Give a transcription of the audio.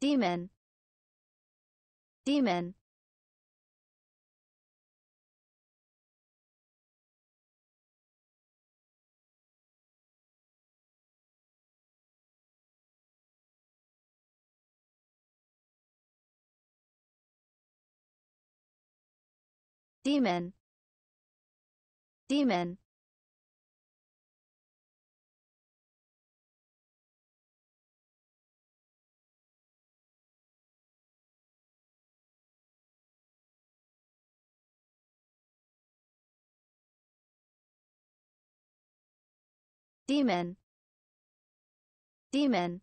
demon. Demon. Demon. Demon demon. Demon